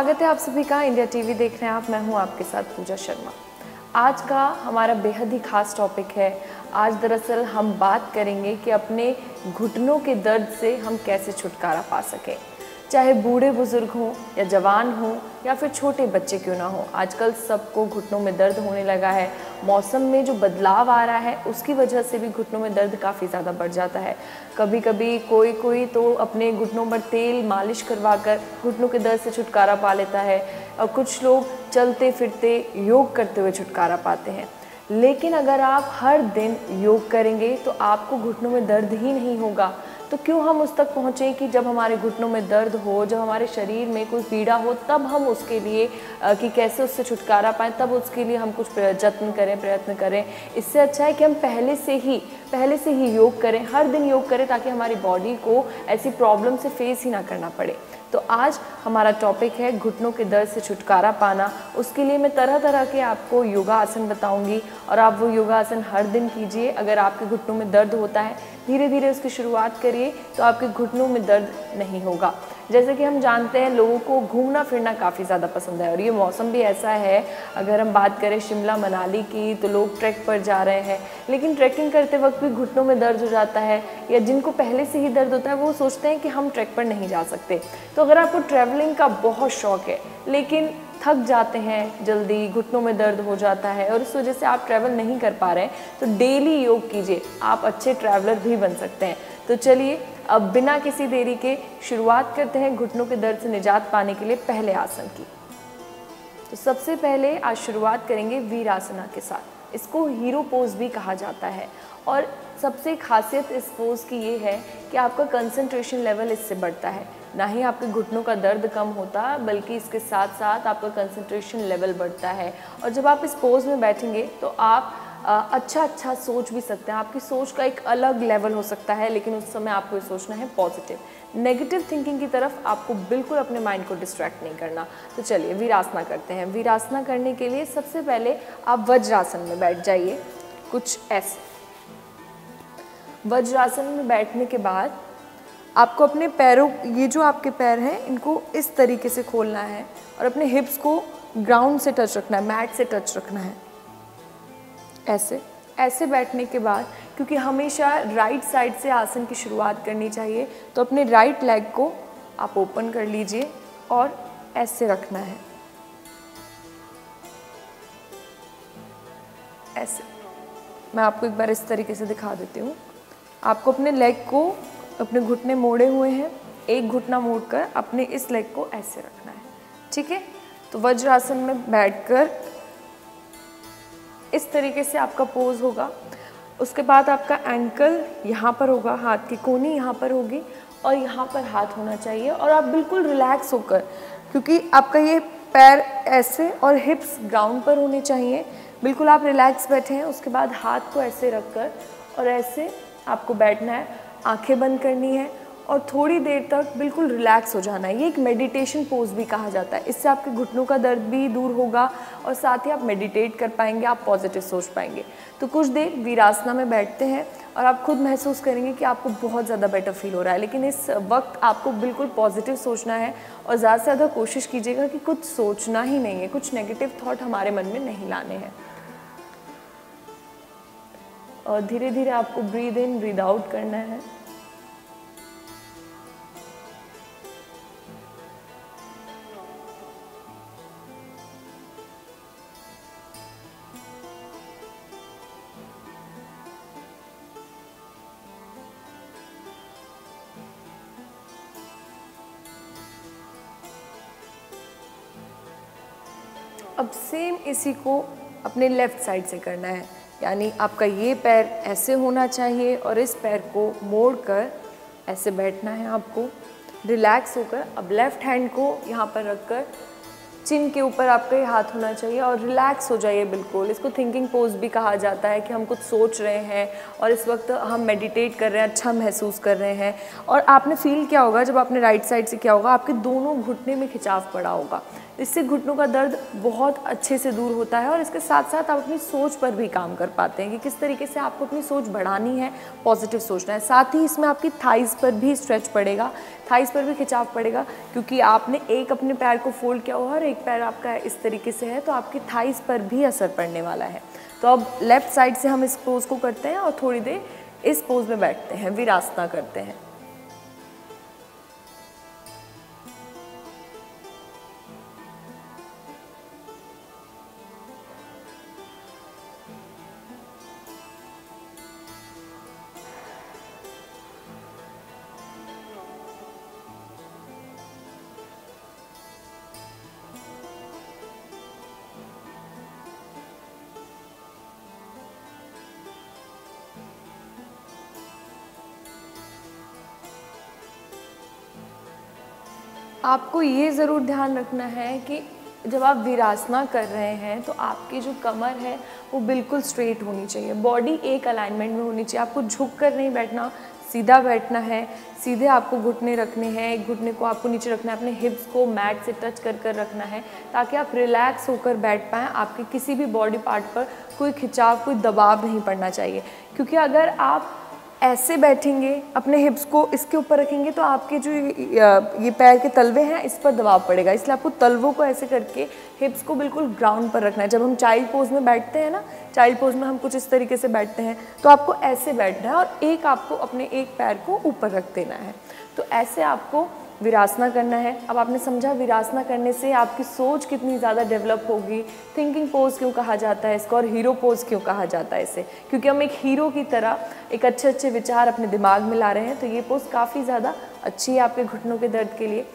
स्वागत है आप सभी का। इंडिया टीवी देख रहे हैं आप। मैं हूँ आपके साथ पूजा शर्मा। आज का हमारा बेहद ही खास टॉपिक है। आज दरअसल हम बात करेंगे कि अपने घुटनों के दर्द से हम कैसे छुटकारा पा सकें। चाहे बूढ़े बुज़ुर्ग हों या जवान हों या फिर छोटे बच्चे क्यों ना हो, आजकल सबको घुटनों में दर्द होने लगा है। मौसम में जो बदलाव आ रहा है, उसकी वजह से भी घुटनों में दर्द काफ़ी ज़्यादा बढ़ जाता है। कभी कभी कोई कोई तो अपने घुटनों पर तेल मालिश करवा कर घुटनों के दर्द से छुटकारा पा लेता है और कुछ लोग चलते फिरते योग करते हुए छुटकारा पाते हैं। लेकिन अगर आप हर दिन योग करेंगे तो आपको घुटनों में दर्द ही नहीं होगा। तो क्यों हम उस तक पहुँचें कि जब हमारे घुटनों में दर्द हो, जब हमारे शरीर में कोई पीड़ा हो, तब हम उसके लिए कि कैसे उससे छुटकारा पाएँ, तब उसके लिए हम कुछ जत्न करें, प्रयत्न करें। इससे अच्छा है कि हम पहले से ही, पहले से ही योग करें, हर दिन योग करें ताकि हमारी बॉडी को ऐसी प्रॉब्लम से फेस ही ना करना पड़े। तो आज हमारा टॉपिक है घुटनों के दर्द से छुटकारा पाना। उसके लिए मैं तरह तरह के आपको योगा आसन बताऊँगी और आप वो योगा आसन हर दिन कीजिए। अगर आपके घुटनों में दर्द होता है धीरे धीरे उसकी शुरुआत करिए तो आपके घुटनों में दर्द नहीं होगा। जैसे कि हम जानते हैं, लोगों को घूमना फिरना काफ़ी ज़्यादा पसंद है और ये मौसम भी ऐसा है। अगर हम बात करें शिमला, मनाली की तो लोग ट्रैक पर जा रहे हैं, लेकिन ट्रैकिंग करते वक्त भी घुटनों में दर्द हो जाता है या जिनको पहले से ही दर्द होता है, वो सोचते हैं कि हम ट्रैक पर नहीं जा सकते। तो अगर आपको ट्रैवलिंग का बहुत शौक है, लेकिन थक जाते हैं, जल्दी घुटनों में दर्द हो जाता है और इस वजह से आप ट्रैवल नहीं कर पा रहे हैं तो डेली योग कीजिए, आप अच्छे ट्रैवलर भी बन सकते हैं। तो चलिए अब बिना किसी देरी के शुरुआत करते हैं घुटनों के दर्द से निजात पाने के लिए पहले आसन की। तो सबसे पहले आज शुरुआत करेंगे वीरासना के साथ। इसको हीरो पोज भी कहा जाता है। और सबसे खासियत इस पोज की ये है कि आपका कंसंट्रेशन लेवल इससे बढ़ता है। ना ही आपके घुटनों का दर्द कम होता, बल्कि इसके साथ साथ आपका कंसंट्रेशन लेवल बढ़ता है। और जब आप इस पोज में बैठेंगे तो आप अच्छा अच्छा सोच भी सकते हैं। आपकी सोच का एक अलग लेवल हो सकता है, लेकिन उस समय आपको ये सोचना है पॉजिटिव नेगेटिव थिंकिंग की तरफ़ आपको बिल्कुल अपने माइंड को डिस्ट्रैक्ट नहीं करना। तो चलिए, वीरासना करते हैं। वीरासना करने के लिए सबसे पहले आप वज्रासन में बैठ जाइए। कुछ ऐसे। वज्रासन में बैठने के बाद आपको अपने पैरों, ये जो आपके पैर हैं, इनको इस तरीके से खोलना है और अपने हिप्स को ग्राउंड से टच रखना है मैट से टच रखना है। ऐसे ऐसे बैठने के बाद, क्योंकि हमेशा राइट साइड से आसन की शुरुआत करनी चाहिए तो अपने राइट लेग को आप ओपन कर लीजिए और ऐसे रखना है। ऐसे। मैं आपको एक बार इस तरीके से दिखा देती हूँ। आपको अपने लेग को, अपने घुटने मोड़े हुए हैं, एक घुटना मोड़कर अपने इस लेग को ऐसे रखना है। ठीक है? तो वज्रासन में बैठकर इस तरीके से आपका पोज होगा। उसके बाद आपका एंकल यहाँ पर होगा, हाथ की कोनी यहाँ पर होगी और यहाँ पर हाथ होना चाहिए और आप बिल्कुल रिलैक्स होकर, क्योंकि आपका ये पैर ऐसे और हिप्स ग्राउंड पर होने चाहिए। बिल्कुल आप रिलैक्स बैठे हैं, उसके बाद हाथ को ऐसे रखकर और ऐसे आपको बैठना है। आँखें बंद करनी है और थोड़ी देर तक बिल्कुल रिलैक्स हो जाना है। ये एक मेडिटेशन पोज भी कहा जाता है। इससे आपके घुटनों का दर्द भी दूर होगा और साथ ही आप मेडिटेट कर पाएँगे, आप पॉजिटिव सोच पाएँगे। तो कुछ देर वीरासना में बैठते हैं और आप खुद महसूस करेंगे कि आपको बहुत ज़्यादा बेटर फील हो रहा है। लेकिन इस वक्त आपको बिल्कुल पॉजिटिव सोचना है और ज़्यादा से ज़्यादा कोशिश कीजिएगा कि कुछ सोचना ही नहीं है। कुछ नेगेटिव थाट हमारे मन में नहीं लाने हैं। और धीरे धीरे आपको ब्रीद इन ब्रीद आउट करना है। अब सेम इसी को अपने लेफ़्ट साइड से करना है। यानी आपका ये पैर ऐसे होना चाहिए और इस पैर को मोड़ कर ऐसे बैठना है आपको। रिलैक्स होकर अब लेफ़्ट हैंड को यहाँ पर रख कर चिन के ऊपर आपका ये हाथ होना चाहिए और रिलैक्स हो जाइए बिल्कुल। इसको थिंकिंग पोज भी कहा जाता है कि हम कुछ सोच रहे हैं और इस वक्त हम मेडिटेट कर रहे हैं अच्छा महसूस कर रहे हैं। और आपने फील किया होगा, जब आपने राइट साइड से किया होगा, आपके दोनों घुटने में खिंचाव पड़ा होगा। इससे घुटनों का दर्द बहुत अच्छे से दूर होता है और इसके साथ साथ आप अपनी सोच पर भी काम कर पाते हैं कि किस तरीके से आपको अपनी सोच बढ़ानी है पॉजिटिव सोचना है। साथ ही इसमें आपकी थाइस पर भी स्ट्रेच पड़ेगा थाइस पर भी खिंचाव पड़ेगा, क्योंकि आपने एक अपने पैर को फोल्ड किया हुआ और एक पैर आपका इस तरीके से है तो आपकी थाइस पर भी असर पड़ने वाला है। तो अब लेफ़्ट साइड से हम इस पोज को करते हैं और थोड़ी देर इस पोज में बैठते हैं, विरासना करते हैं। आपको ये ज़रूर ध्यान रखना है कि जब आप विरासना कर रहे हैं तो आपकी जो कमर है, वो बिल्कुल स्ट्रेट होनी चाहिए। बॉडी एक अलाइनमेंट में होनी चाहिए। आपको झुक कर नहीं बैठना, सीधा बैठना है। सीधे आपको घुटने रखने हैं। एक घुटने को आपको नीचे रखना है। अपने हिप्स को मैट से टच कर कर रखना है, ताकि आप रिलैक्स होकर बैठ पाएँ। आपके किसी भी बॉडी पार्ट पर कोई खिंचाव, कोई दबाव नहीं पड़ना चाहिए। क्योंकि अगर आप ऐसे बैठेंगे, अपने हिप्स को इसके ऊपर रखेंगे तो आपके जो ये पैर के तलवे हैं, इस पर दबाव पड़ेगा। इसलिए आपको तलवों को ऐसे करके हिप्स को बिल्कुल ग्राउंड पर रखना है। जब हम चाइल्ड पोज में बैठते हैं ना चाइल्ड पोज में हम कुछ इस तरीके से बैठते हैं तो आपको ऐसे बैठना है और एक आपको अपने एक पैर को ऊपर रख देना है। तो ऐसे आपको विरासना करना है। अब आपने समझा विरासना करने से आपकी सोच कितनी ज़्यादा डेवलप होगी। थिंकिंग पोज क्यों कहा जाता है इसको और हीरो पोज क्यों कहा जाता है इसे? क्योंकि हम एक हीरो की तरह एक अच्छे अच्छे विचार अपने दिमाग में ला रहे हैं तो ये पोज काफ़ी ज़्यादा अच्छी है आपके घुटनों के दर्द के लिए।